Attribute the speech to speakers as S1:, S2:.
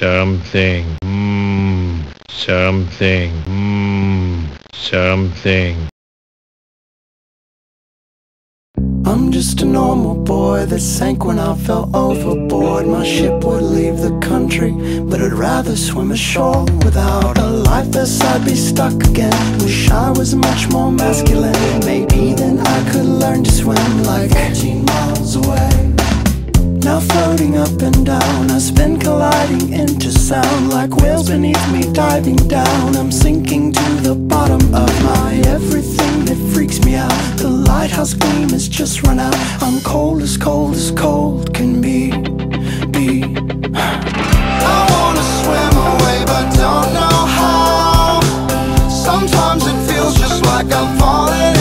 S1: something, mmm, something, mmm, something.
S2: I'm just a normal boy that sank when I fell overboard. My ship would leave the country, but I'd rather swim ashore. Without a life vest, I'd be stuck again. Wish I was much more masculine. Maybe then I could learn to swim like floating up and down. I spin colliding into sound Like whales beneath me diving down. I'm sinking to the bottom of my everything that freaks me out. The lighthouse gleam has just run out. I'm cold as cold as cold can be Be. I wanna swim away but don't know how. Sometimes it feels just like I'm falling